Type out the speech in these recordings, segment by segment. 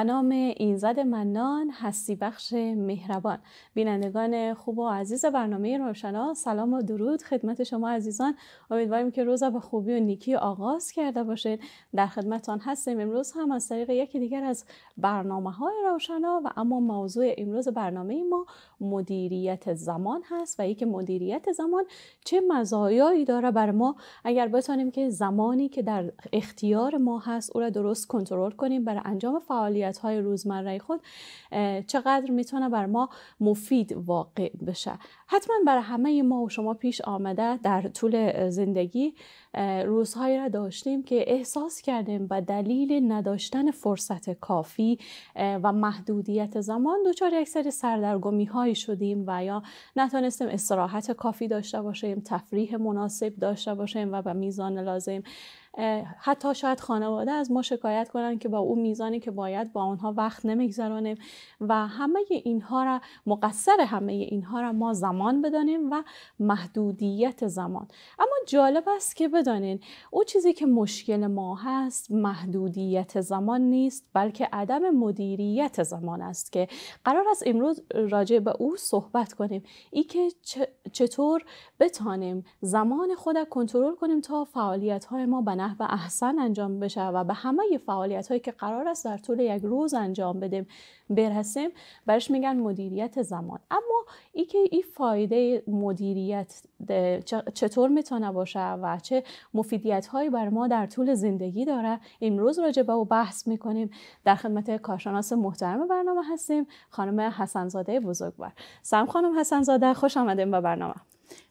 به نام اینزد منان هستی بخش مهربان. بینندگان خوب و عزیز برنامه روشنا سلام و درود خدمت شما عزیزان. امیدواریم که روز به خوبی و نیکی آغاز کرده باشید در خدمتان هستیم. امروز هم از طریق یکی دیگر از برنامه های روشنا و اما موضوع امروز برنامه ما مدیریت زمان هست و اینکه مدیریت زمان چه مزایایی داره بر ما؟ اگر بتانیم که زمانی که در اختیار ما هست او را درست کنترل کنیم برای انجام فعالیت های روزمره خود چقدر می‌تونه بر ما مفید واقع بشه؟ حتما برای همه ما و شما پیش آمده در طول زندگی روزهایی را داشتیم که احساس کردیم به دلیل نداشتن فرصت کافی و محدودیت زمان دچار یک سری سردرگمی هایی شدیم و یا نتونستیم استراحت کافی داشته باشیم تفریح مناسب داشته باشیم و به میزان لازم حتی شاید خانواده از ما شکایت کنن که با اون میزانی که باید با اونها وقت نمیگذرانیم و همه اینها را مقصر همه اینها را ما زمان بدانیم و محدودیت زمان. اما جالب است که بدانین او چیزی که مشکل ما هست محدودیت زمان نیست بلکه عدم مدیریت زمان است که قرار است امروز راجع به او صحبت کنیم. ای که چطور بتانیم زمان خود کنترل کنیم تا فعالیت های ما به نحو احسن انجام بشه و به همه فعالیت هایی که قرار است در طول یک روز انجام بدیم برسیم برش میگن مدیریت زمان. اما ای که این فایده مدیریت چطور می‌تونه باشه و چه مفیدیت هایی بر ما در طول زندگی داره؟ امروز راجع به او بحث می‌کنیم. در خدمت کارشناس محترم برنامه هستیم خانم حسنزاده بزرگوار. سلام خانم حسنزاده خوش آمدیم به برنامه.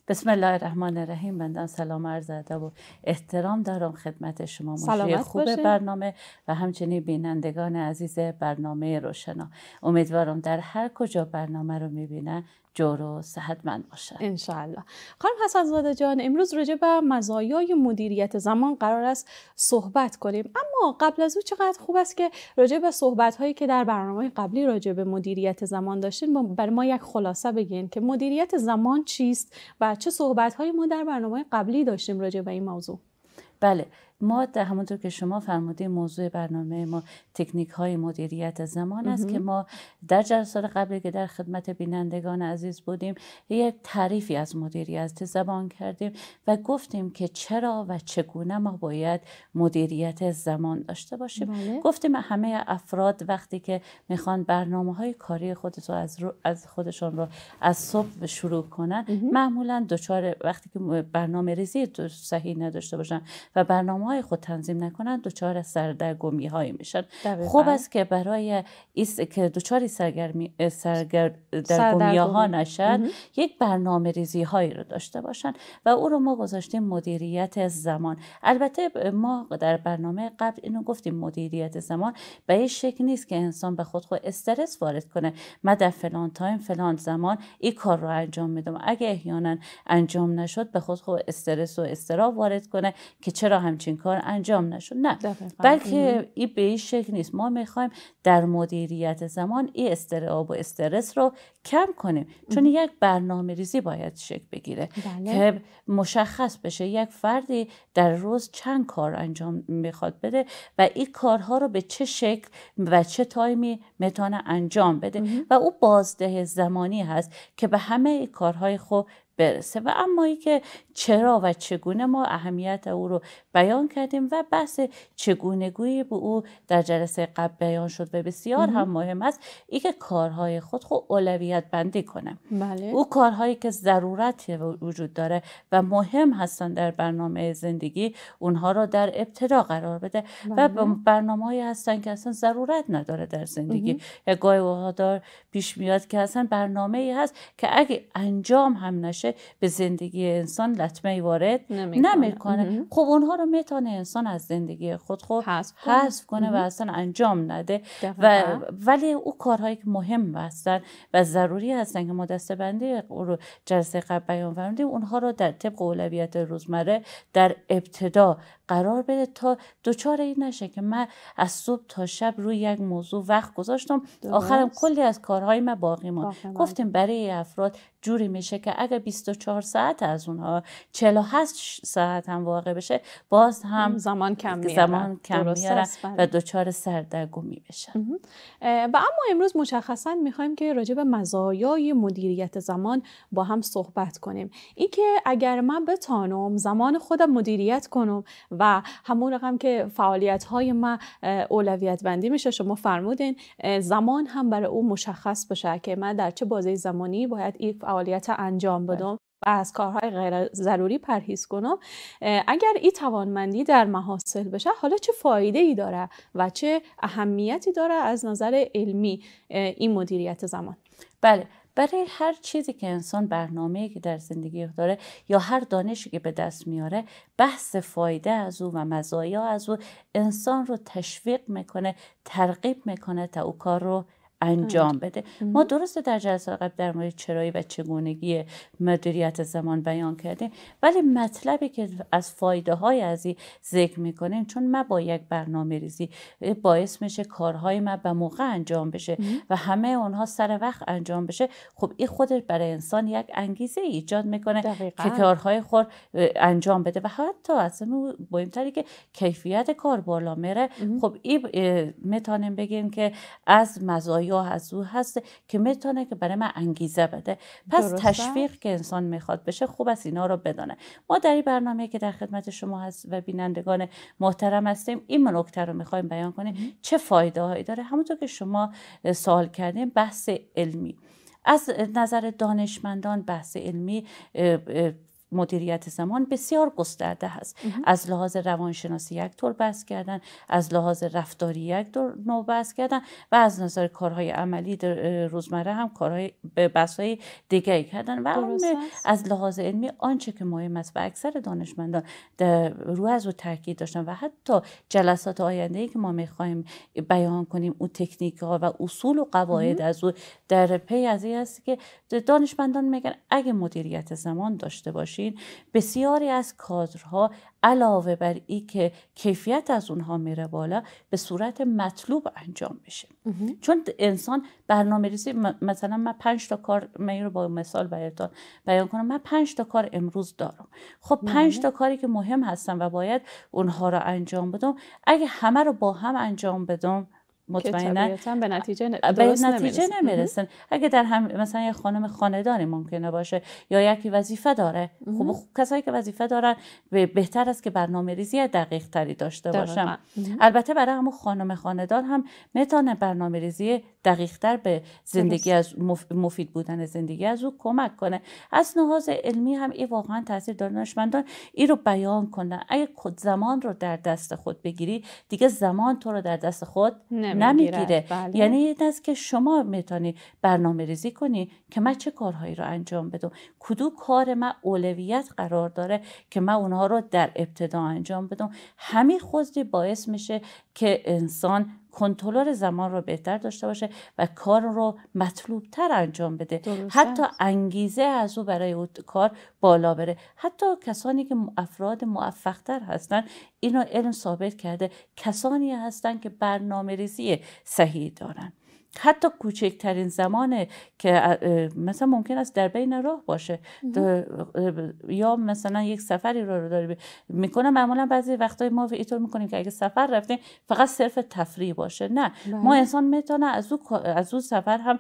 بسم الله الرحمن الرحیم. بندن سلام عرض ادب و احترام دارم خدمت شما. مجری خوب برنامه و همچنین بینندگان عزیز برنامه روشنا. امیدوارم در هر کجا برنامه رو می‌بینن جور و صحتمند باشه انشاءالله. خانم حسن زاده جان امروز راجع به مزایای مدیریت زمان قرار است صحبت کنیم. اما قبل از او چقدر خوب است که راجع به صحبت هایی که در برنامه قبلی راجع به مدیریت زمان داشتیم برای ما یک خلاصه بگین که مدیریت زمان چیست و چه صحبت هایی ما در برنامه قبلی داشتیم راجع به این موضوع. بله. ما در همونطور که شما فرمودید موضوع برنامه ما تکنیک های مدیریت زمان است که ما در جلسات قبلی که در خدمت بینندگان عزیز بودیم یک تعریفی از مدیریت زمان کردیم و گفتیم که چرا و چگونه ما باید مدیریت زمان داشته باشیم. بله. گفتیم همه افراد وقتی که می‌خوان برنامه های کاری خودشون از, از خودشون رو از صبح شروع کنن معمولا دچار وقتی که برنامه ریزی صحیح نداشته باشن و برنامه های خود تنظیم نکنند دچار سردرگمی های میشن خوب است که برای ایست که دچار سرگرمی سردرگمی. ها نشد یک برنامه ریزی هایی رو داشته باشن و او رو ما گذاشتیم مدیریت زمان. البته ما در برنامه قبل اینو گفتیم مدیریت زمان به این شکل نیست که انسان به خود خود استرس وارد کنه. من در فلان تایم فلان زمان این کار رو انجام میدم. اگه احیانا انجام نشد به خود خود استرس و استرا وارد کنه که چرا همچین کار انجام نشد. نه. بلکه این به این شکل نیست. ما می‌خوایم در مدیریت زمان این استراب و استرس رو کم کنیم. چون یک برنامه ریزی باید شکل بگیره بله. که مشخص بشه یک فردی در روز چند کار انجام می‌خواد بده و این کارها رو به چه شکل و چه تایمی می‌تونه انجام بده. و او بازده زمانی هست که به همه کارهای خوب برسه و اما ای که چرا و چگونه ما اهمیت او رو بیان کردیم و بحث چگونگویی به او در جلسه قبل بیان شد و بسیار هم مهم است ای که کارهای خود خود اولویت بندی کنه بله. او کارهایی که ضرورت وجود داره و مهم هستن در برنامه زندگی اونها رو در ابتدا قرار بده بله. و برنامه هایی هستن که اصلا ضرورت نداره در زندگی یا گاهی پیش میاد که اصلا برنامه ای هست که اگه انجام هم نشه به زندگی انسان لطمه وارد نمی‌کنه. خب اونها رو می‌تونه انسان از زندگی خود خود حذف کنه. و اصلا انجام نده. و ولی او کارهایی که مهم هستن و ضروری هستن که ما دستبندی رو جلسه قبل بیان فرمودیم. اونها رو در طبق اولویت روزمره در ابتدا قرار بده تا دوچار این نشه که من از صبح تا شب روی یک موضوع وقت گذاشتم. آخرم کلی از کارهای من باقی ماند. گفتیم برای افراد جوری میشه که اگر 24 ساعت از اونها 48 ساعت هم واقع بشه باز هم زمان کم میارن زمان کم میارن و بله. دچار سردرگمی بشن و اما امروز مشخصا می‌خوایم که راجع به مزایای مدیریت زمان با هم صحبت کنیم. اینکه اگر من بتانم زمان خودم مدیریت کنم و همون رقم که فعالیت های من اولویت بندی میشه شما فرمودین زمان هم برای او مشخص بشه که من در چه بازه زمانی باید این فعالیت انجام بله. بدم و از کارهای غیر ضروری پرهیز کنم اگر این توانمندی در محاصل بشه حالا چه فایده ای داره و چه اهمیتی داره از نظر علمی این مدیریت زمان بله برای هر چیزی که انسان برنامه که در زندگی داره یا هر دانشی که به دست میاره بحث فایده از او و مزایا از او انسان رو تشویق می‌کنه ترغیب می‌کنه تا او کار رو انجام بده. ما درست در جلسه قبل در مورد چرایی و چگونگی مدیریت زمان بیان کردیم ولی مطلبی که از فایده های از این ذکر می‌کنیم چون ما با یک برنامه ریزی باعث میشه کارهای ما به موقع انجام بشه و همه اونها سر وقت انجام بشه. خب این خودش برای انسان یک انگیزه ایجاد می‌کنه که کارهای خود انجام بده و حتی از مهمتری که کیفیت کار بالا میره. خب این می‌تونیم بگیم که از مزایای یا از او هست که می‌تونه که برای من انگیزه بده. پس تشویق که انسان می‌خواد بشه خوب است اینا رو بدانه. ما در این برنامه که در خدمت شما هست و بینندگان محترم هستیم این نکته رو می‌خوایم بیان کنیم. چه فایده هایی داره؟ همونطور که شما سوال کردیم بحث علمی. از نظر دانشمندان بحث علمی مدیریت زمان بسیار گسترده هست. از لحاظ روانشناسی یک طور بحث کردن از لحاظ رفتاری یک طور نوع بحث کردن و از نظر کارهای عملی روزمره هم کارهای های دیگه کردن. و از لحاظ علمی آنچه که مهم است و اکثر دانشمندان رو از او تاکید داشتن و حتی جلسات آینده ای که ما می‌خوایم بیان کنیم اون تکنیک ها و اصول و قواعد از او در پی از این است که دانشمندان میگن اگه مدیریت زمان داشته باشیم بسیاری از کادرها علاوه بر ای که کیفیت از اونها میره بالا به صورت مطلوب انجام میشه. چون انسان برنامه ریزی مثلا من پنج تا کار من رو با مثال براتون بیان کنم. من پنج تا کار امروز دارم. خب پنج بله. تا کاری که مهم هستن و باید اونها رو انجام بدم اگه همه رو با هم انجام بدم مطمئنا به نتیجه به نتیجه نمی‌رسن. اگه در هم مثلا یه خانم خاندانی ممکنه باشه یا یکی وظیفه داره. خب کسایی که وظیفه دارن بهتر است که برنامه ریزی دقیق تری داشته باشن. البته برای همون خانم خاندان هم می‌تونه برنامه ریزی دقیق تر به زندگی از مفید بودن زندگی از او کمک کنه. از لحاظ علمی هم این واقعا تاثیر دانشمندان این رو بیان کنه اگه زمان رو در دست خود بگیری دیگه زمان تو رو در دست خود نمی‌گیره. بله. یعنی این است که شما می‌تونی برنامه ریزی کنی که من چه کارهایی رو انجام بدم؟ کدو کار من اولویت قرار داره که من اونها رو در ابتدا انجام بدم؟ همین خودی باعث میشه که انسان کنترل زمان رو بهتر داشته باشه و کار رو مطلوب تر انجام بده. حتی انگیزه از او برای او کار بالا بره. حتی کسانی که افراد موفق تر هستن اینو علم ثابت کرده. کسانی هستند که برنامه ریزی صحیح دارن. حتی کوچکترین زمانه که مثلا ممکن است در بین راه باشه. یا مثلا یک سفری رو داری می‌کنه معمولا بعضی وقتای ما اینطور می‌کنیم که اگه سفر رفتیم فقط صرف تفریح باشه. نه. ما بله. انسان می‌تونه از او از اون سفر هم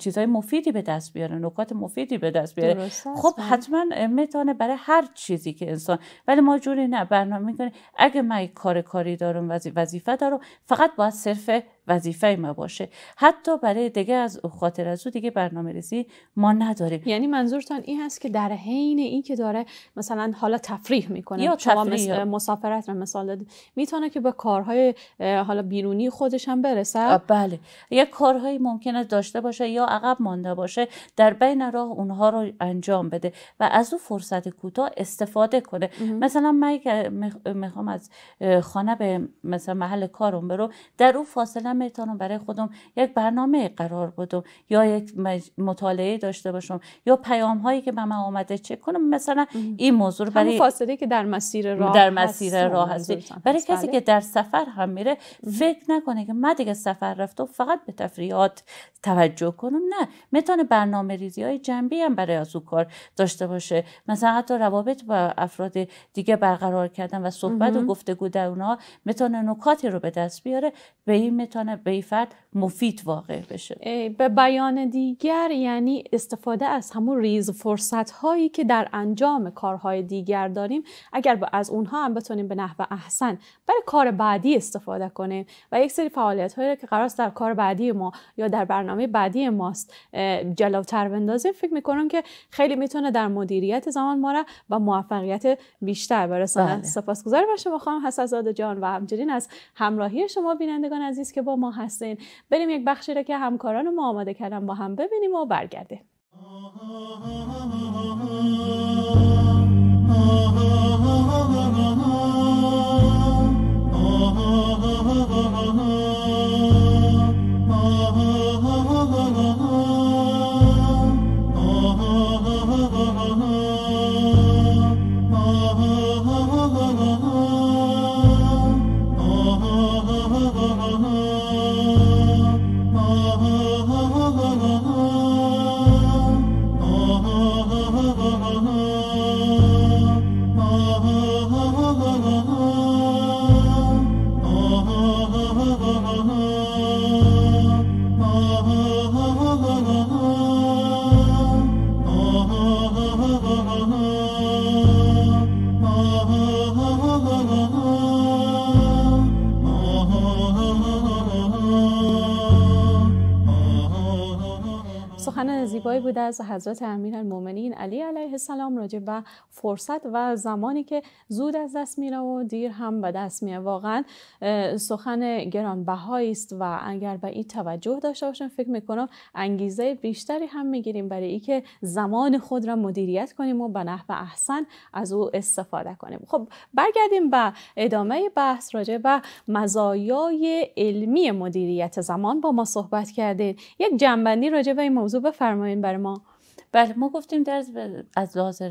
چیزهای مفیدی به دست بیاره نکات مفیدی به دست بیاره. خب بله. حتما می‌تونه برای هر چیزی که انسان ولی ما جوری نه برنامه می‌کنیم. اگه من کار کاری دارم وظیفه دارم فقط باید صرف وظیفه ما باشه. حتی برای دیگه از خاطر از او دیگه برنامه ریزی ما نداریم. یعنی منظورتان این هست که در حین این که داره مثلا حالا تفریح می‌کنه یا شما مثل مسافرت رو مثال دادید می‌تونه که به کارهای حالا بیرونی خودش هم برسه؟ بله. یک کارهایی ممکنه داشته باشه یا عقب مانده باشه در بین راه اونها رو انجام بده و از او فرصت کوتاه استفاده کنه. مثلا من می‌خوام از خانه به مثلا محل کارم برو در او فاصله می‌تونم برای خودم یک برنامه قرار بدم یا یک مطالعه داشته باشم یا پیام هایی که به من آمده چک کنم. مثلا این موضوع برای فاصله که در مسیر راه در مسیر راه هستی. برای کسی بله. که در سفر هم میره فکر نکنه که من دیگه سفر رفتم فقط به تفریحات توجه کنم. نه. می‌تونه برنامه ریزی های جنبی هم برای از او کار داشته باشه. مثلا حتی روابط با افراد دیگه برقرار کردن و صحبت و گفتگو در اونها می‌تونه نکاتی رو به دست بیاره. به این می‌تونه به این فرد مفید واقع بشه. به بیان دیگر یعنی استفاده از همون ریز فرصت هایی که در انجام کارهای دیگر داریم اگر از اونها هم بتونیم به نحو احسن برای کار بعدی استفاده کنیم. و یک سری فعالیت هایی که قرار در کار بعدی ما یا در برنامه بعدی ماست جلوتر بندازیم. فکر می‌کنم که خیلی می‌تونه در مدیریت زمان ما را و موفقیت بیشتر برسونه بله. سپاسگزار با شما خانم حسزاده جان و همچنین از همراهی شما بینندگان عزیز که با ما هستین بریم یک بخشی رو که همکاران ما آماده کردن با هم ببینیم و برگردیم زیبایی بوده از حضرت المومنین علی علیه السلام راجع به فرصت و زمانی که زود از دست میره و دیر هم به دست میره واقعا سخن گرانبهایی است و اگر به این توجه داشته باشیم فکر می‌کنم انگیزه بیشتری هم می‌گیریم برای اینکه زمان خود را مدیریت کنیم و به نحو احسن از او استفاده کنیم. خب برگردیم به ادامه بحث راجع به مزایای علمی مدیریت زمان. با ما صحبت کردید یک جنبندی راجع به این موضوع بفرمایید. برای ما. بله ما گفتیم در از لحاظ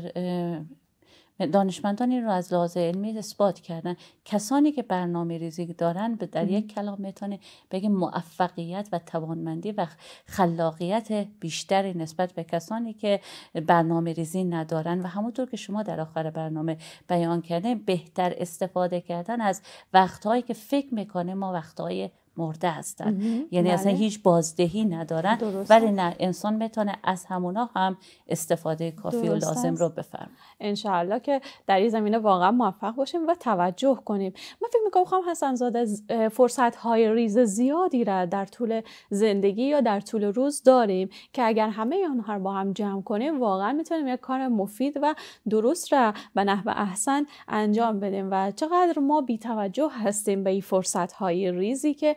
دانشمندان این رو از لحاظ علمی اثبات کردن. کسانی که برنامه ریزی دارن به در یک کلام می‌تونه بگه موفقیت و توانمندی و خلاقیت بیشتری نسبت به کسانی که برنامه ریزی ندارن و همونطور که شما در آخر برنامه بیان کردین بهتر استفاده کردن از وقتهایی که فکر می‌کنه ما وقتهای مرده هستن. یعنی بله. اصلا هیچ بازدهی ندارن. ولی نه انسان می‌تونه از همونا هم استفاده کافی و لازم رو بفرم انشاءالله که در این زمینه واقعا موفق باشیم و توجه کنیم. من فکر می‌کنم خواهم حسن زاده فرصت های ریز زیادی را در طول زندگی یا در طول روز داریم که اگر همه آنها رو با هم جمع کنیم واقعا می‌تونیم یک کار مفید و درست را به نحو احسن انجام بدیم. و چقدر ما بی توجه هستیم به این فرصت های ریزی که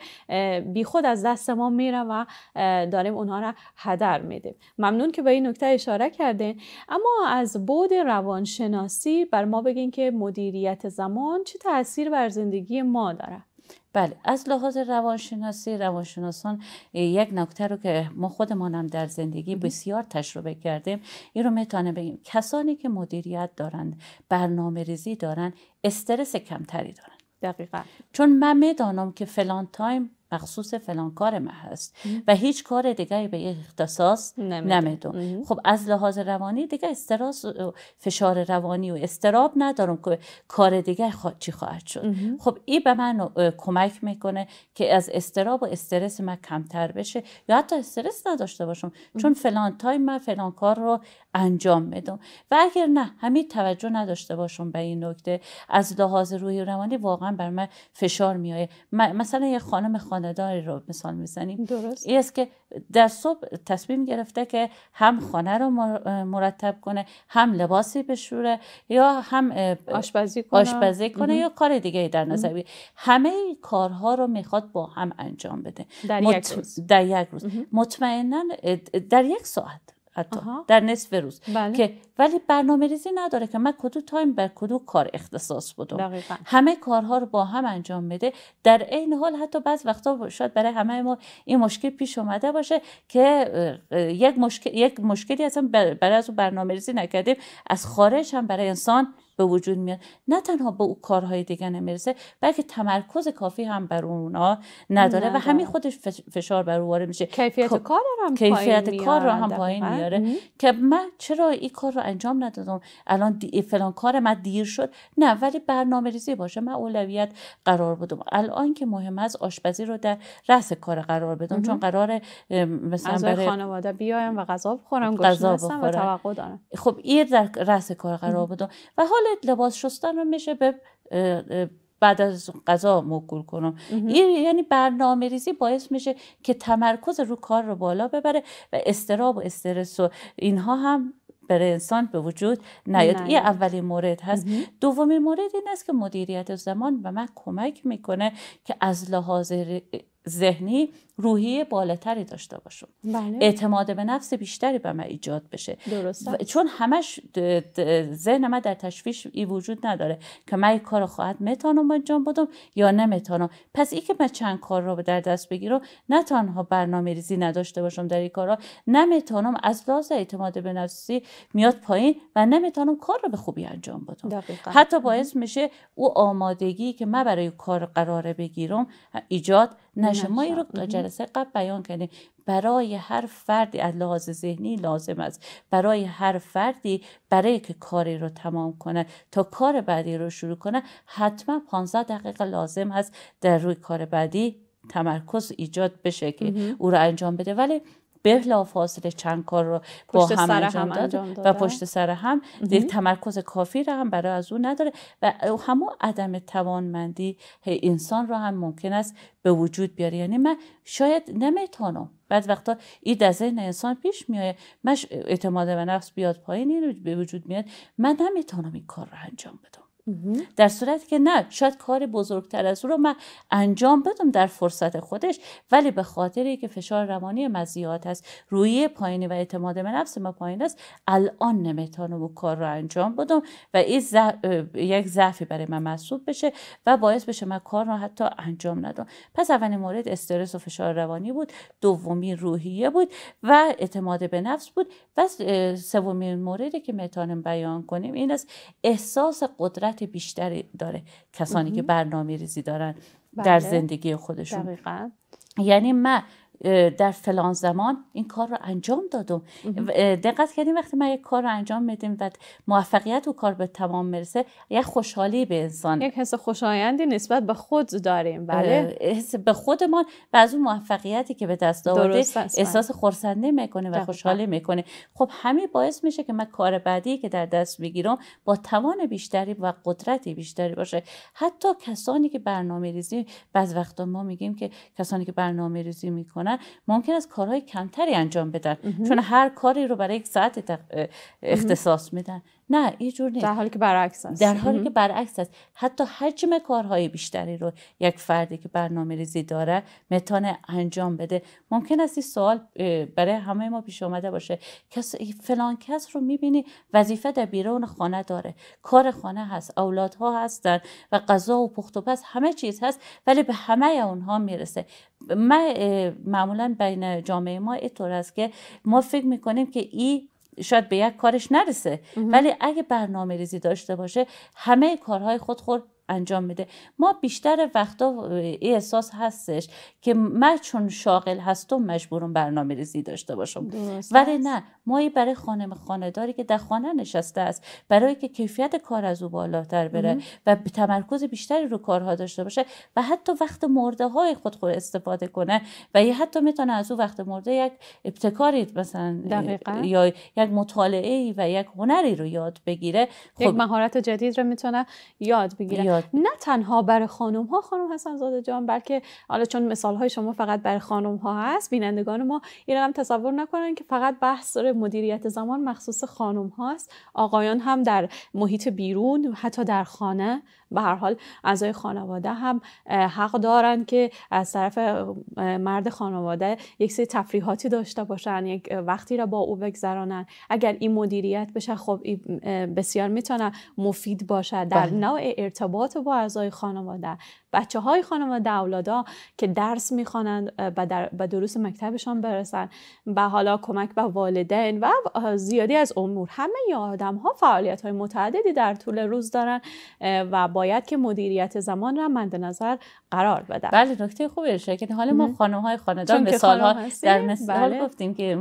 بیخود از دست ما میره و داریم اونها را هدر میدیم. ممنون که به این نکته اشاره کردین. اما از بود روانشناسی بر ما بگین که مدیریت زمان چه تاثیر بر زندگی ما داره بله از لحاظ روانشناسی روانشناسان یک نکته رو که ما خودمان هم در زندگی بسیار تجربه کردیم این رو می‌تونه بگیم. کسانی که مدیریت دارند برنامه ریزی دارن استرس کمتری دارن دقیقا. چون من می‌دانم که فلان time مخصوص فلان کار من هست. و هیچ کار دیگه بهش اختصاص نمیدم خب از لحاظ روانی دیگه استرس فشار روانی و اضطراب ندارم که کار دیگه چی خواهد شد. خب این به من کمک می‌کنه که از اضطراب و استرس من کمتر بشه یا حتی استرس نداشته باشم. چون فلان time من فلان کار رو انجام میدم. و اگر نه همین توجه نداشته باشم به این نکته. از لحاظ روی روانی واقعا بر من فشار میایه مثلا یه خانم خانهداری رو مثال می‌زنیم. درست. این است که در صبح تصمیم گرفته که هم خانه رو مرتب کنه هم لباسی بشوره یا هم آشپزی کنه, آشپزی کنه یا کار دیگه در نظر بگیره همه این کارها رو می‌خواد با هم انجام بده. در یک روز. در یک روز. مطمئنا در یک ساعت. حتی. در نصف روز. بله. که ولی برنامه ریزی نداره که من کدوم time بر کدوم کار اختصاص بدم. دقیقا. همه کارها رو با هم انجام میده. در عین حال حتی بعض وقتا شاید برای همه ما این مشکل پیش اومده باشه که یک مشکل یک مشکلی اصلا برای از برنامه ریزی نکردیم. از خارج هم برای انسان به وجود میاد. نه تنها به او کارهای دیگه نمی‌رسه بلکه تمرکز کافی هم بر اونا نداره, و همین خودش فشار بر او وارد میشه. کیفیت خب، کار رو هم کیفیت پایین کار رو هم پایین میاره که من چرا این کار رو انجام ندادم؟ الان فلان کار من دیر شد. نه ولی برنامه ریزی باشه. من اولویت قرار بدم. الان که مهم است آشپزی رو در رأس کار قرار بدم. چون قرار مثلا برای خانواده بیایم و غذا بخورم غذا بخورم و توقع دارم. خب این در رأس کار قرار بدم. و حال لباس شستن رو میشه به بعد از غذا موکول کنم. این یعنی برنامه ریزی باعث میشه که تمرکز رو کار رو بالا ببره و استراب و استرس و اینها هم برای انسان به وجود نیاد. این اولین مورد هست. دومین مورد این است که مدیریت زمان به من کمک می‌کنه که از لحاظ ذهنی روحی بالاتری داشته باشم. بله. اعتماد به نفس بیشتری به من ایجاد بشه. درسته. چون همش ذهن من در تشویش ای وجود نداره که من کار خواهد می‌تونم انجام بدم یا نمی‌تونم. پس ای که من چند کار رو در دست بگیرم نه تنها برنامه ریزی نداشته باشم در این کارا نمی‌تونم از لحاظ اعتماد به نفسی میاد پایین و نمی‌تونم کار رو به خوبی انجام بدم. حتی باعث میشه او آمادگی که من برای کار قراره بگیرم ایجاد نشه ما این رو جلسه قبل بیان کردیم برای هر فردی از لحاظ ذهنی لازم است. برای هر فردی برای که کاری رو تمام کنه تا کار بعدی رو شروع کنه حتما 15 دقیقه لازم هست در روی کار بعدی تمرکز ایجاد بشه که او رو انجام بده. ولی بلا فاصله چند کار رو با هم انجام, داد و پشت سر هم تمرکز کافی رو هم برای از اون نداره و همون عدم توانمندی انسان رو هم ممکن است به وجود بیاره. یعنی من شاید نمی‌تونم. بعد وقتا این در ذهن انسان پیش میایه من اعتماد به نفس بیاد پایین به وجود میاد. من نمی‌تونم این کار رو انجام بدم. در صورتی که نه شاید کار بزرگتر از او رو من انجام بدم در فرصت خودش ولی به خاطری که فشار روانی مزیات هست روی پایینی و اعتماد به نفس ما پایین است الان نمی‌تونم او کار رو انجام بدم و این یک ضعفی برای من محسوب بشه و باعث بشه من کار رو حتی انجام ندم. پس اولین مورد استرس و فشار روانی بود دومی روحیه بود و اعتماد به نفس بود. و سومین موردی که می‌تونیم بیان کنیم این است احساس قدرت بیشتری داره کسانی که برنامه ریزی دارن در بله. زندگی خودشون دقیقا. یعنی من در فلان زمان این کار رو انجام دادم. دقت کردیم وقتی من یک کار رو انجام میدیم و موفقیت و کار به تمام می‌رسه یک خوشحالی به انسان یک حس خوشایندی نسبت به خود داریم. بله. حس به خودمان و از اون موفقیتی که به دست آورده احساس خرسندی می‌کنه و خوشحالی می‌کنه. خب همین باعث میشه که من کار بعدی که در دست بگیرم با توان بیشتری و قدرتی بیشتری باشه. حتی کسانی که برنامه ریزی بعض وقتا ما میگیم که کسانی که برنامه ریزی می‌کنن ممکن است کارهای کمتری انجام بدن. چون هر کاری رو برای یک ساعت اختصاص میدن. نه این جور نیست. در حالی که برعکس است در حالی که برعکس است حتی حجم کارهای بیشتری رو یک فردی که برنامه ریزی داره می‌تونه انجام بده ممکن است این سوال برای همه ما پیش آمده باشه. کس فلان کس رو می‌بینی وظیفه در بیرون خانه داره. کار خانه هست اولادها هستن و غذا و پخت و پس همه چیز هست ولی به همه اونها می‌رسه. ما معمولا بین جامعه ما اینطور است که ما فکر می‌کنیم که این شاید به یک کارش نرسه. ولی اگه برنامه ریزی داشته باشه همه کارهای خود خود انجام میده. ما بیشتر وقتا احساس هستش که من چون شاغل هستم مجبورم برنامه ریزی داشته باشم. ولی نه ما برای خانم خانداری که در خانه نشسته است برای که کیفیت کار از او بالاتر بره و تمرکز بیشتری رو کارها داشته باشه و حتی وقت مرده های خود خود استفاده کنه و یا حتی می‌تونه از او وقت مرده یک ابتکاری مثلا یا یک مطالعه و یک هنری رو یاد بگیره. خب یک مهارت جدید رو می‌تونه یاد بگیره. نه تنها برای خانم ها خانم حسن زاده جان بلکه حالا چون مثال های شما فقط برای خانم ها هست بینندگان ما این هم تصور نکنن که فقط بحث مدیریت زمان مخصوص خانم هاست آقایان هم در محیط بیرون حتی در خانه. به هر حال اعضای خانواده هم حق دارن که از طرف مرد خانواده یک سری تفریحاتی داشته باشن یک وقتی را با او بگذرانن. اگر این مدیریت بشه خب بسیار می‌تونه مفید باشه. در بله. نوع ارتباط با اعضای خانواده. بچه های خانواده اولادا که درس می‌خوانند و به دروس مکتبشان برسن و حالا کمک به والدین و زیادی از امور. همه ی آدم ها فعالیت های متعددی در طول روز دارن و باید که مدیریت زمان را مد نظر قرار بدن. بله نکته خوبه که حالا ما خانم های خانواده مثال ها در مثال بله. گفتیم که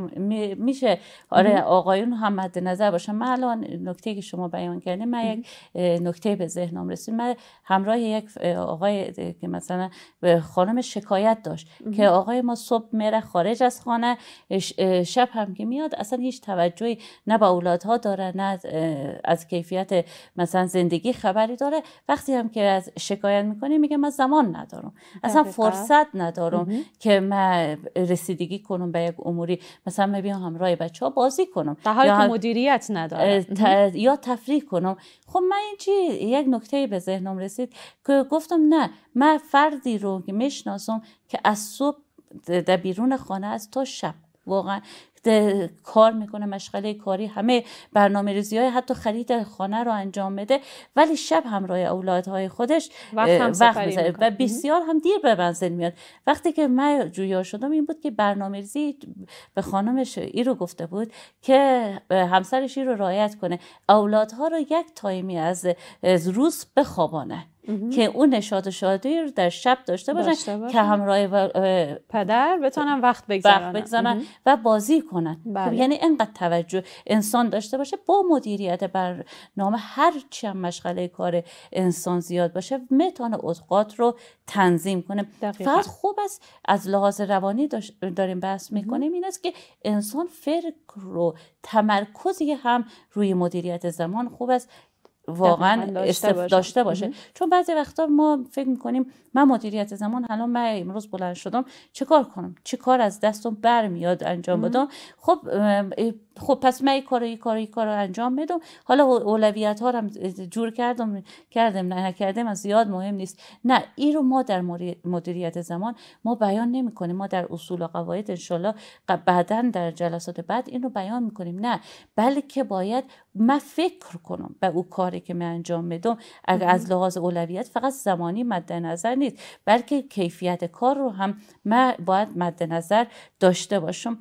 میشه آره آقایون هم مد نظر باشن من الان نکته که شما بیان کردیم من یک نکته به ذهنم رسید. من همراه یک آقای که مثلا خانم شکایت داشت که آقای ما صبح میره خارج از خانه شب هم که میاد اصلا هیچ توجهی نه به اولادها داره نه از کیفیت مثلا زندگی خبری داره. وقتی هم که از شکایت می‌کنه میگه من زمان ندارم. اصلا فرصت ندارم که من رسیدگی کنم به یک اموری. مثلا من بیام همراه بچه ها بازی کنم. در حالی که مدیریت نداره. یا تفریح کنم. خب من این چی یک نکته به ذهنم رسید که گفتم نه من فردی رو که می‌شناسم که از صبح در بیرون خانه است تا شب. واقعا کار می‌کنه مشغله کاری همه برنامه ریزی های حتی خرید خانه رو انجام میده ولی شب همراه اولادهای خودش وقت, وقت و بسیار هم دیر به منزل میاد. وقتی که من جویا شدم این بود که برنامه ریزی به خانمش ای رو گفته بود که همسرش ای رو رعایت کنه. اولادها رو یک تایمی از روز بخوابانه. که اون نشاط و شادی رو در شب داشته باشن, که همراه پدر بتونن وقت بگذارن و بازی کنن. خب بله. یعنی اینقدر توجه انسان داشته باشه با مدیریت برنامه هر چی هم مشغله کار انسان زیاد باشه می‌تونه اوقات رو تنظیم کنه. فقط خوب است از لحاظ روانی داریم بحث می‌کنیم این است که انسان فکر رو تمرکزی هم روی مدیریت زمان خوب است. واقعا داشته باشه, داشته باشه. چون بعضی وقتا ما فکر می‌کنیم من مدیریت زمان حالا من امروز بلند شدم چه کار کنم؟ چه کار از دستم برمیاد انجام بدم؟ خب خب پس من این کار این کار این کار رو انجام میدم حالا اولویت ها رو جور کردم کردم نه نکردم از زیاد مهم نیست. نه این رو ما در مدیریت زمان ما بیان نمی کنیم ما در اصول و قواعد انشالله بعدا در جلسات بعد این رو بیان می‌کنیم. نه بلکه باید من فکر کنم به او کاری که من انجام میدم. اگر از لحاظ اولویت فقط زمانی مد نظر نیست بلکه کیفیت کار رو هم من باید مد نظر داشته باشم.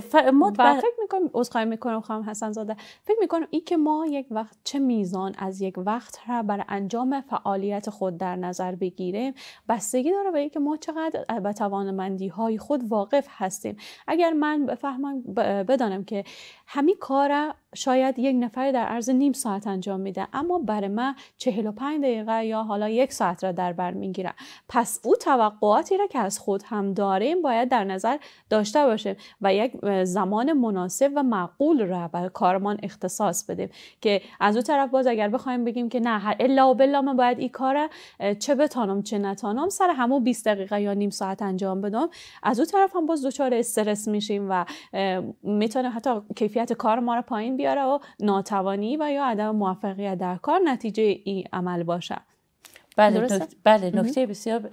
ف... ما فکر می‌کنم عذرخواهی می‌کنم خانم حسن زاده فکر می‌کنم این که ما یک وقت چه میزان از یک وقت را برای انجام فعالیت خود در نظر بگیریم بستگی داره به اینکه ما چقدر به توانمندی های خود واقف هستیم. اگر من بفهمم بدانم که همین کار شاید یک نفر در عرض نیم ساعت انجام میده. اما برای من 45 دقیقه یا حالا یک ساعت را در بر می‌گیره پس او توقعاتی را که از خود هم داریم باید در نظر داشته باشیم و یک زمان مناسب و معقول را برای کارمان اختصاص بدیم. که از او طرف باز اگر بخوایم بگیم که نه الا و بلا من باید این کار چه بتانم چه نتانم سر همون 20 دقیقه یا نیم ساعت انجام بدم از او طرف هم باز دچار استرس میشیم و می‌تونه حتی کیفیت کار ما رو پایین بیاره و ناتوانی و یا عدم موفقیت در کار نتیجه این عمل باشه. بله نکته, بله نکته بسیار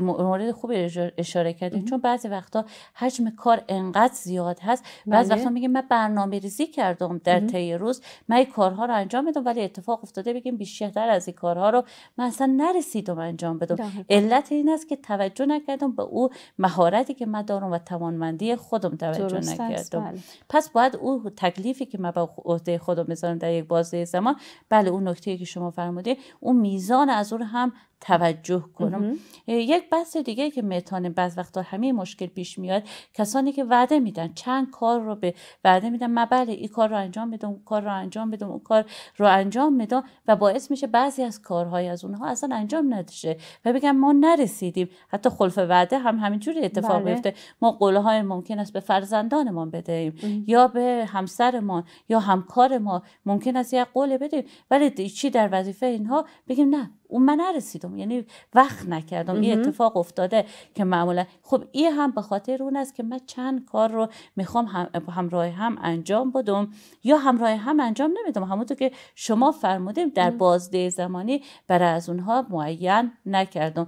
مورد خوب اشاره کردیم چون بعضی وقتا حجم کار انقدر زیاد هست بعضی بله. وقتا میگیم من برنامه ریزی کردم در طی روز من این کارها رو انجام میدم ولی اتفاق افتاده بگیم بیشتر از این کارها رو من اصلا نرسیدم انجام بدم. علت این است که توجه نکردم به او مهارتی که من دارم و توانمندی خودم توجه نکردم. بله. پس باید او تکلیفی که من به عهده خودم می‌ذارم در یک بازه زمان بله اون نکته که شما فرمودید اون میزان از اون هم time توجه کنم. یک بحث دیگه که می‌تونه بعض وقتا همه مشکل پیش میاد کسانی که وعده میدن چند کار رو به وعده میدن من بله این کار رو انجام میدم اون کار رو انجام میدم اون کار رو انجام میدم و باعث میشه بعضی از کارهای از اونها اصلا انجام ندشه و بگم ما نرسیدیم. حتی خلف وعده هم همینجوری اتفاق بله. میفته. ما قوله های ممکن است به فرزندانمان بدهیم یا به همسرمان یا همکار ما ممکن است یک قول بدیم ولی چی در وظیفه اینها؟ بگیم نه اون من نرسیدم. یعنی وقت نکردم. این اتفاق افتاده که معمولا. خب این هم به خاطر اون است که من چند کار رو می‌خوام هم همراه هم انجام بدم یا همراه هم انجام نمیدم. همونطور که شما فرمودیم در بازده زمانی برای از اونها معین نکردم.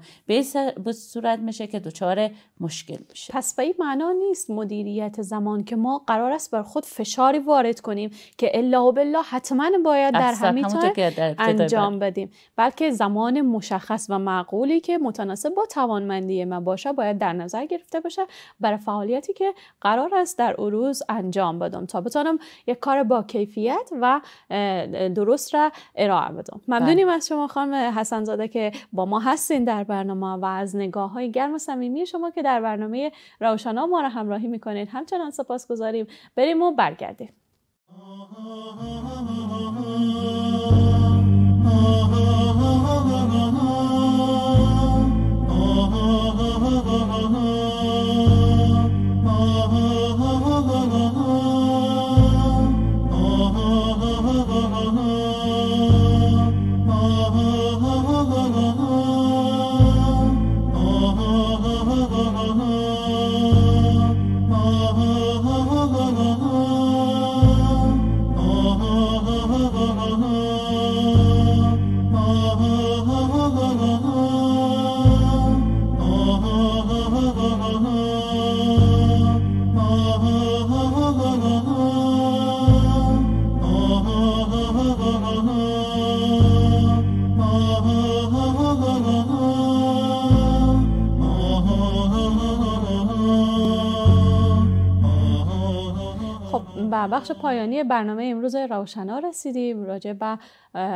به صورت میشه که دچار مشکل میشه. پس به این معنا نیست مدیریت زمان که ما قرار است بر خود فشاری وارد کنیم که الا و بالله حتما باید در همین انجام بدیم. بلکه زمان مشخص و معقولی که متناسب با توانمندی ما باشه باید در نظر گرفته باشه برای فعالیتی که قرار است در اون روز انجام بدم تا بتونم یک کار با کیفیت و درست را ارائه بدم. ممنونیم بله. از شما خانم حسن زاده که با ما هستین در برنامه و از نگاه های گرم و صمیمی شما که در برنامه روشنا ما را همراهی می‌کنید. همچنان سپاس گذاریم. بریم و برگردیم. بخش پایانی برنامه امروز روشنا رسیدیم. راجع به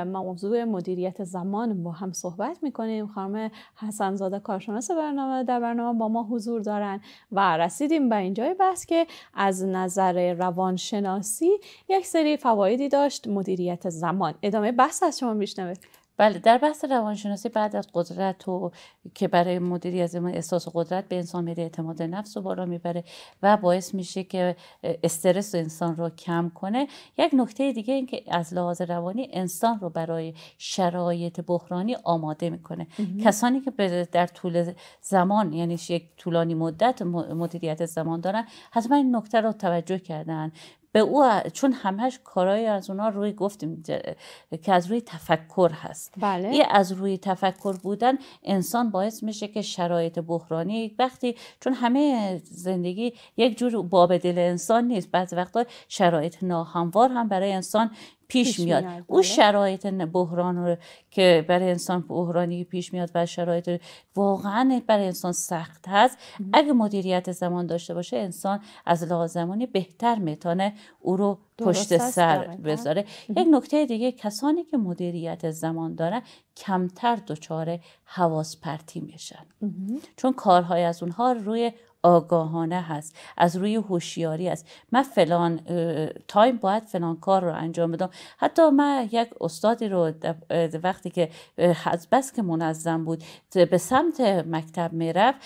موضوع مدیریت زمان با هم صحبت می‌کنیم. خانم حسنزاده کارشناس برنامه در برنامه با ما حضور دارن و رسیدیم به اینجای بحث که از نظر روانشناسی یک سری فوایدی داشت مدیریت زمان. ادامه بحث از شما میشنوه. بله در بحث روانشناسی بعد از قدرت و که برای مدیریت از احساس قدرت به انسان میره اعتماد نفس رو بالا می‌بره و باعث میشه که استرس انسان رو کم کنه. یک نکته دیگه این که از لحاظ روانی انسان رو برای شرایط بحرانی آماده می‌کنه. کسانی که در طول زمان یعنی یک طولانی مدت مدیریت زمان دارن حتما این نکته رو توجه کردن. به او چون همش کارهای از اونا روی گفتیم که از روی تفکر هست بله. این از روی تفکر بودن انسان باعث میشه که شرایط بحرانی وقتی چون همه زندگی یک جور باب دل انسان نیست بعضی وقتا شرایط ناهموار هم برای انسان پیش, میاد, او بله. شرایط بحران رو که برای انسان بحرانی پیش میاد و شرایط واقعا برای انسان سخت هست. اگه مدیریت زمان داشته باشه انسان از لحاظ زمانی بهتر می‌تونه او رو پشت سر بذاره. یک نکته دیگه کسانی که مدیریت زمان دارن کمتر دچار حواس پرتی میشن چون کارهای از اونها روی آگاهانه هست از روی هوشیاری است. من فلان تایم باید فلان کار رو انجام بدم. حتی من یک استادی رو وقتی که از بس که منظم بود به سمت مکتب می‌رفت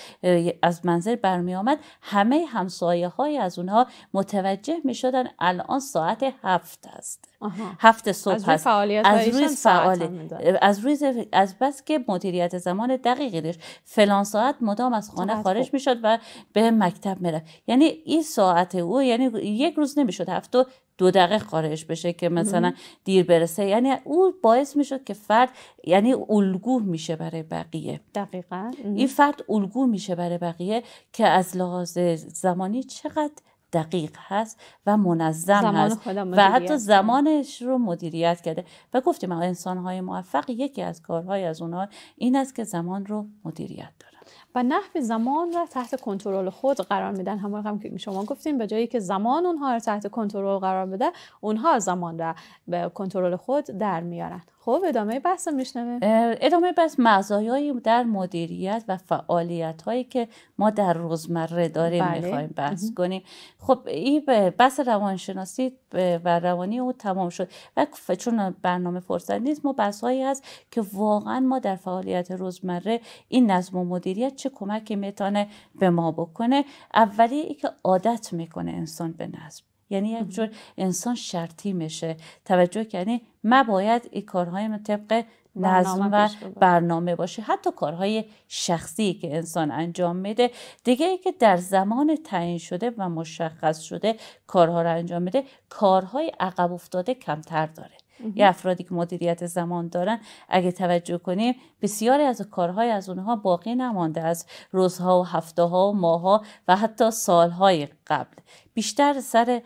از منزل برمی آمد. همه همسایه های از اونها متوجه می شدن الان ساعت هفت است. هفت صبح از هست. از روی فعال از روی از بس که مدیریت زمان دقیقی داشت. فلان ساعت مدام از خانه خارج می‌شد و به مکتب میره یعنی این ساعت او یعنی یک روز نمی‌شد هفته دو دقیقه خارج بشه که مثلا دیر برسه. یعنی او باعث می‌شد که فرد یعنی الگو میشه برای بقیه. دقیقا. این فرد الگو میشه برای بقیه که از لحاظ زمانی چقدر دقیق هست و منظم هست و حتی زمانش رو مدیریت کرده. و گفتیم انسان های موفق یکی از کارهای از اونها این است که زمان رو مدیریت داره و نحو زمان را تحت کنترل خود قرار میدن. همون هم که شما گفتیم به جایی که زمان اونها رو تحت کنترل قرار بده اونها زمان را به کنترل خود در میارن. خب ادامه بحث میشنوه ادامه بحث مزایایی در مدیریت و فعالیت هایی که ما در روزمره داریم بله. می‌خوایم بحث کنیم. خب این بحث روانشناسی و روانی او تمام شد. و چون برنامه فرصت نیست ما بحث هایی هست که واقعا ما در فعالیت روزمره این نظم و مدیریت چه کمکی می‌تونه به ما بکنه. اولی ای که عادت می‌کنه انسان به نظم. یعنی یک جور انسان شرطی میشه. توجه کنی من باید این کارهای طبق نظم و برنامه باشه. حتی کارهای شخصی که انسان انجام میده. دیگه ای که در زمان تعیین شده و مشخص شده کارها رو انجام میده کارهای عقب افتاده کمتر داره. یه افرادی که مدیریت زمان دارن اگه توجه کنیم بسیاری از کارهای از اونها باقی نمانده از روزها و هفته ها و ماها و حتی سالهای قبل. بیشتر سر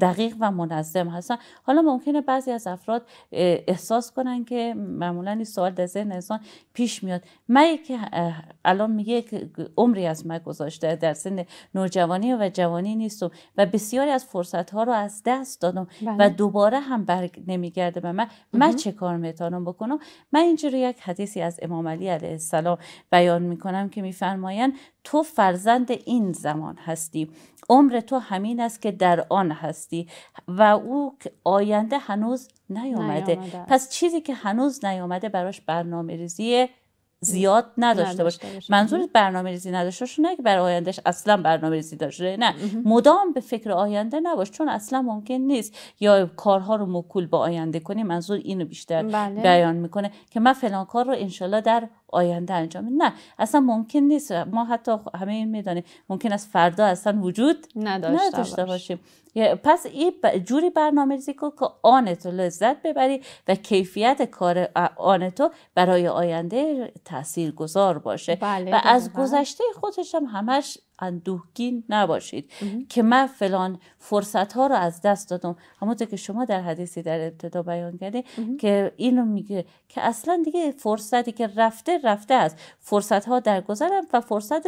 دقیق و منظم هستن. حالا ممکنه بعضی از افراد احساس کنن که معمولا این سوال در ذهن انسان پیش میاد. من که الان میگه عمری از من گذاشته در سن نوجوانی و جوانی نیستم و بسیاری از فرصت ها رو از دست دادم و بله. دوباره هم برگ نمیگرده به من. من چه کار می‌تونم بکنم؟ من اینجوری یک حدیثی از امام علی علیه السلام بیان می‌کنم که میفرمایند تو فرزند این زمان هستی. عمر تو همین است که در آن هستی و او آینده هنوز نیامده. پس چیزی که هنوز نیامده براش برنامه ریزی زیاد نداشته باش منظور برنامه ریزی نداشته باش نه که برای آیندهش اصلا برنامه ریزی داشته نه. مدام به فکر آینده نباش چون اصلا ممکن نیست. یا کارها رو مکول با آینده کنی منظور اینو بیشتر بله. بیان می‌کنه که من فلان کار رو انشالله در آینده انجام نه اصلا ممکن نیست. ما حتی همه این می‌دانیم ممکن است فردا اصلا وجود نداشته, باشیم. پس این جوری برنامه ریزی کن که آن تو لذت ببری و کیفیت کار آن تو برای آینده تأثیر گذار باشه. بله، و از گذشته خودش هم همش اندوهگین نباشید. که من فلان فرصت ها رو از دست دادم. همونطور که شما در حدیثی در ابتدا بیان کردید که اینو میگه که اصلا دیگه فرصتی که رفته رفته است. فرصت ها در گذرم و فرصت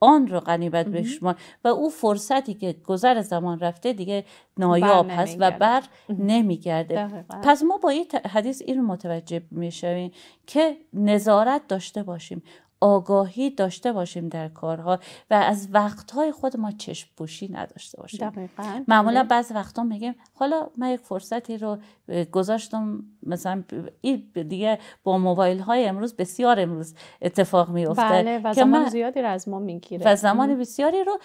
آن رو غنیمت بشمار و او فرصتی که گذر زمان رفته دیگه نایاب هست و بر نمیگرده. پس ما با این حدیث این رو متوجه می‌شویم که نظارت داشته باشیم. آگاهی داشته باشیم در کارها و از وقتهای خود ما چشم پوشی نداشته باشیم. دقیقا. معمولا بله. بعض وقتا میگیم حالا من یک فرصتی رو گذاشتم مثلا این دیگه با موبایل های امروز بسیار امروز اتفاق میفته بله و زمان زیادی رو از ما می‌گیره. و زمان بسیاری رو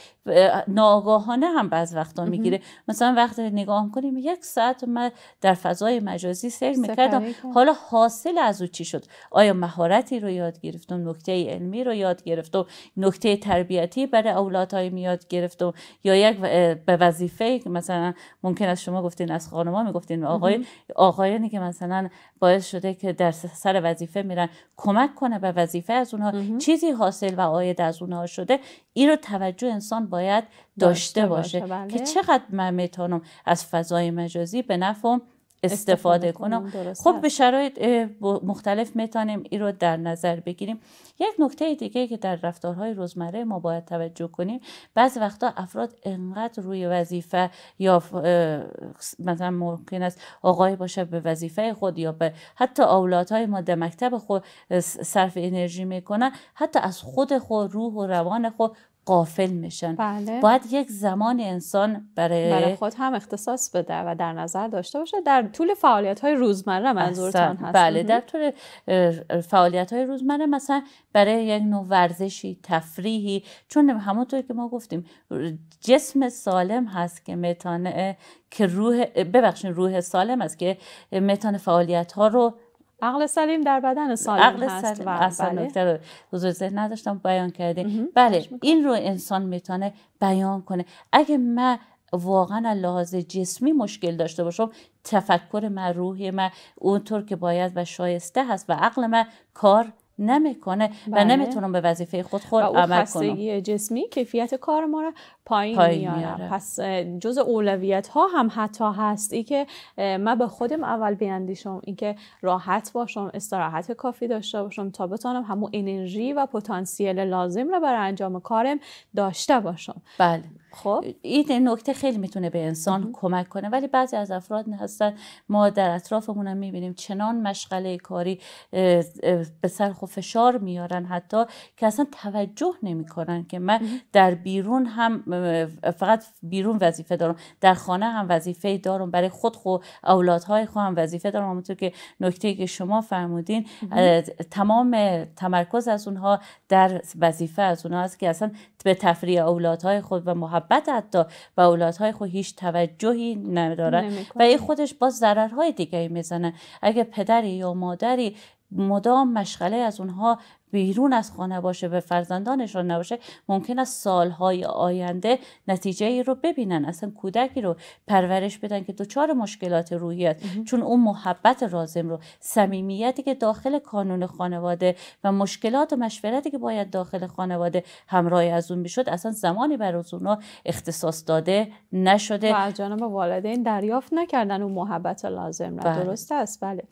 ناگاهانه هم بعض وقتا می‌گیره. مثلا وقت نگاه کنیم یک ساعت من در فضای مجازی سیر می‌کردم. حالا حاصل از او چی شد؟ آیا مهارتی رو یاد گرفتم؟ نکته علمی رو یاد گرفتم نکته تربیتی برای اولادهای یاد گرفتم یا یک به وظیفه مثلا ممکن است شما گفتین از خانما می‌گفتین آقای آقایانی که مثلا باعث شده که در سر وظیفه میرن کمک کنه به وظیفه از اونها چیزی حاصل و آید از اونها شده این رو توجه انسان باید داشته, باشه, که بله. چقدر من می‌تونم از فضای مجازی. به استفاده کنم. خب به شرایط مختلف می‌تونیم این رو در نظر بگیریم. یک نکته دیگه که در رفتارهای روزمره ما باید توجه کنیم بعض وقتا افراد انقدر روی وظیفه یا مثلا ممکن است آقای باشه به وظیفه خود یا به حتی اولادهای ما در مکتب خود صرف انرژی می‌کنن حتی از خود خود روح و روان خود قافل میشن. بله. باید یک زمان انسان برای برای خود هم اختصاص بده و در نظر داشته باشه. در طول فعالیت های روزمره منظورتان هست. بله در طول فعالیت های روزمره مثلا برای یک نوع ورزشی تفریحی چون همونطور که ما گفتیم جسم سالم هست که می‌تونه که روح ببخشید روح سالم است که می‌تونه فعالیت ها رو عقل سلیم در بدن سالم عقل هست. سلیم. اصلا بله. نکته رو حضور ذهن نداشتم بیان کردیم بله این رو انسان می‌تونه بیان کنه. اگه من واقعا لحاظ جسمی مشکل داشته باشم تفکر من روحی من اونطور که باید و شایسته هست و عقل من کار نمی‌کنه و بله. نمی‌تونم به وظیفه خود خود عمل کنم. جسمی کیفیت کار ما رو پایین, پایین میاره. پس جز اولویت ها هم حتی هست. ای که من به خودم اول بیاندیشم. این که راحت باشم استراحت کافی داشته باشم تا بتونم همون انرژی و پتانسیل لازم رو برای انجام کارم داشته باشم. بله. خب. این نکته خیلی می‌تونه به انسان کمک کنه ولی بعضی از افراد هستن ما در اطرافمون هم می‌بینیم چنان مشغله کاری به سر خود فشار میارن حتی که اصلا توجه نمی‌کنن که من در بیرون هم فقط بیرون وظیفه دارم در خانه هم وظیفه دارم برای خود خو اولادهای خود هم وظیفه دارم. همونطور که نکته که شما فرمودین تمام تمرکز از اونها در وظیفه از اونها است که اصلا به تفریح اولادهای خود و محبت حتی به اولادهای خود هیچ توجهی ندارن و این خودش با ضررهای دیگه می‌زنه. اگه پدری یا مادری مدام مشغله از اونها بیرون از خانه باشه و فرزندانشان نباشه. ممکن است سالهای آینده نتیجه ای رو ببینن اصلا کودکی رو پرورش بدن که دچار مشکلات روحی چون اون محبت رازم رو صمیمیتی که داخل کانون خانواده و مشکلات و مشورتی که باید داخل خانواده همراه از اون می‌شد اصلا زمانی برای اونا اختصاص داده نشده. و از جانب والدین دریافت نکردن اون محبت لازم را. بله. درست است؟ بله.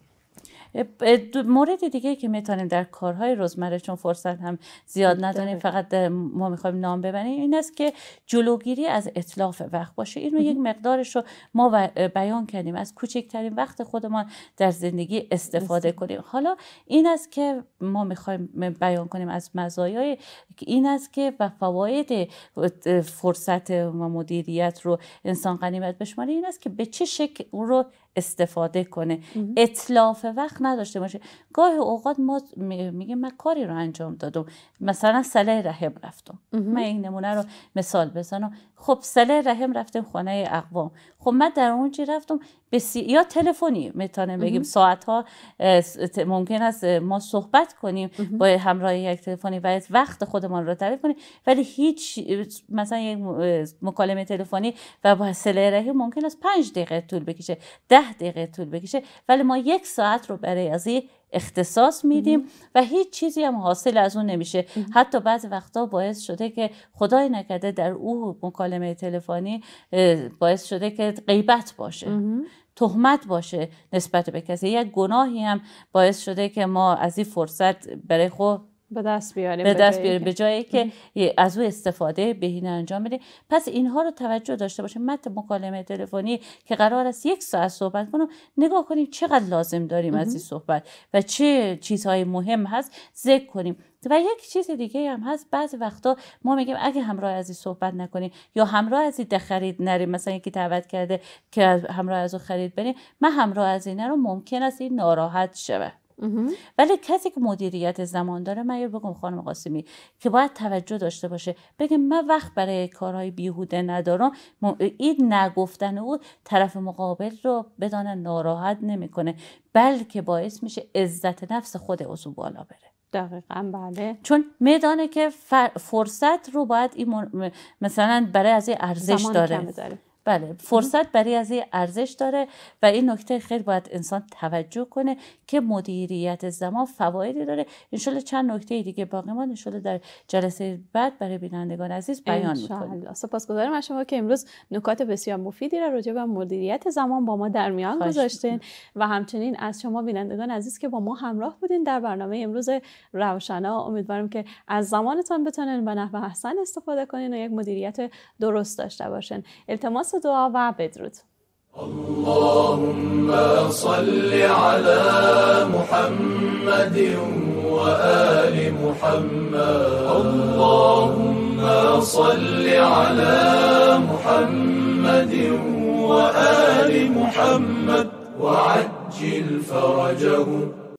مورد دیگه که می‌تونیم در کارهای روزمره چون فرصت هم زیاد نداریم فقط ما می‌خوایم نام ببریم این است که جلوگیری از اطلاف وقت باشه. اینو یک مقدارش رو ما بیان کردیم. از کوچکترین وقت خودمان در زندگی استفاده کنیم. حالا این است که ما می‌خوایم بیان کنیم از مزایای این است که و فواید فرصت و مدیریت رو انسان غنیمت بشماره. این است که به چه شکل اون رو استفاده کنه. اطلاف وقت نداشته باشه. گاه اوقات ما میگیم من کاری رو انجام دادم. مثلا سله رحم رفتم. من این نمونه رو مثال بزنم. خب سله رحم رفتم خانه اقوام. خب من در اونجا رفتم؟ بسی... یا تلفنی می‌تونیم بگیم. ساعت ها ممکن است ما صحبت کنیم با همراه یک تلفنی و وقت خودمان رو تعریف کنیم. ولی هیچ مثلا یک مکالمه تلفنی و با سله رحم ممکن است پنج دقیقه طول بکشه ده دقیقه طول بکشه. ولی ما یک ساعت رو برای از اختصاص میدیم و هیچ چیزی هم حاصل از اون نمیشه. حتی بعضی وقتا باعث شده که خدای نکرده در او مکالمه تلفنی باعث شده که غیبت باشه تهمت باشه نسبت به کسی. یک گناهی هم باعث شده که ما از این فرصت برای خود به دست بیاریم به دست بیاریم به جایی که از او استفاده بهینه انجام بدیم پس اینها رو توجه داشته باشیم مت مکالمه تلفنی که قرار است یک ساعت صحبت کنیم نگاه کنیم چقدر لازم داریم از این صحبت و چه چیزهای مهم هست ذکر کنیم. و یک چیز دیگه هم هست بعضی وقتا ما میگیم اگه همراه از این صحبت نکنیم یا همراه از این خرید نریم. مثلا یکی دعوت کرده که همراه از او خرید بریم. من همراه از این رو ممکن است این ناراحت شود ولی کسی که مدیریت زمان داره من یه بگم خانم قاسمی که باید توجه داشته باشه. بگه من وقت برای کارهای بیهوده ندارم. این نگفتن او طرف مقابل رو بدانه ناراحت نمی‌کنه. بلکه باعث میشه عزت نفس خود او بالا بره. دقیقا بله. چون میدانه که فرصت رو باید این مثلا برای از ارزش داره. داره. بله فرصت برای از این ارزش داره و این نکته خیلی باید انسان توجه کنه که مدیریت زمان فوایدی داره. انشالله چند نکته دیگه باقی ما انشالله در جلسه بعد برای بینندگان عزیز بیان می‌کنیم. سپاسگزارم از شما که امروز نکات بسیار مفیدی را راجع به مدیریت زمان با ما در میان گذاشتین. و همچنین از شما بینندگان عزیز که با ما همراه بودین در برنامه امروز روشنا. امیدوارم که از زمانتان بتونن به نحو احسن استفاده کنین و یک مدیریت درست داشته باشین. التماس دعا و بدرود. اللهم صل على محمد وآل محمد. اللهم صل على محمد وآل محمد. وعجل فرجهم